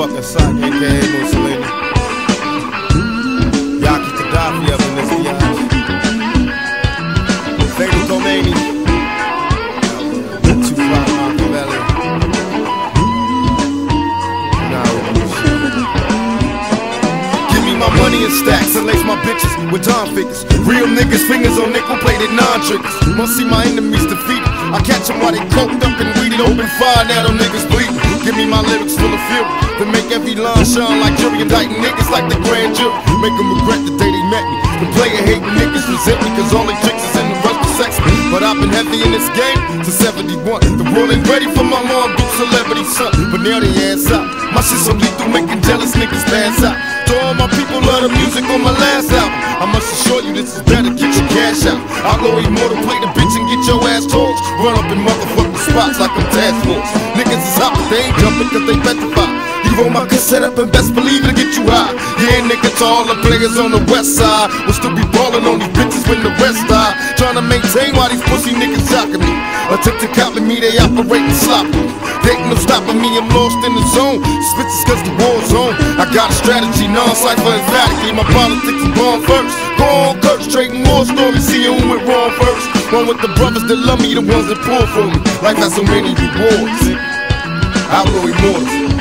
Nagasaki, aka Mussolini. Yaki Kadafi up in this biatch. Fatal Khomeini. Tupac Makaveli. Nah. Give me my money in stacks and lace my bitches with Don figures. Real niggas, fingers on nickel plated non triggers. Must see my enemies defeated. I catch them while they coked up and weeded. Open fire, now them niggas bleeding. Give me my lyrics full of fury. To make every line shine like jury indicting niggas like the grand jury. Make them regret the day they met me. The player hating niggas resent me cause all they tricks is in the rush to sex. But I've been heavy in this game since 71. The world ain't ready for my long boot celebrity son. But now they ass out. My shit so lethal, making jealous niggas pass out. To all my people, love the music on my last album. I must assure you this is better, get your cash out. I'll go immortal, play the bitch and get your ass torched. Run up in motherfucking spots like I'm task force. Niggas is but they ain't jumping cause they petrified. Roll my cassette up and best believe it'll get you high. Yeah, nigga, to all the players on the west side. Will still be ballin' on these bitches when the rest die. Trying to maintain while these pussy niggas jockin' me. Attempt to copy me, they operating sloppy. They ain't no stopping me, I'm lost in the zone. Spits is cause the war's on. I got a strategy, non-cypher emphatically. My politics is born first. Go on, Kurt, straight more stories. See who went wrong first. One with the brothers that love me, the ones that pull for me. Life has so many rewards. Outlaw immortals.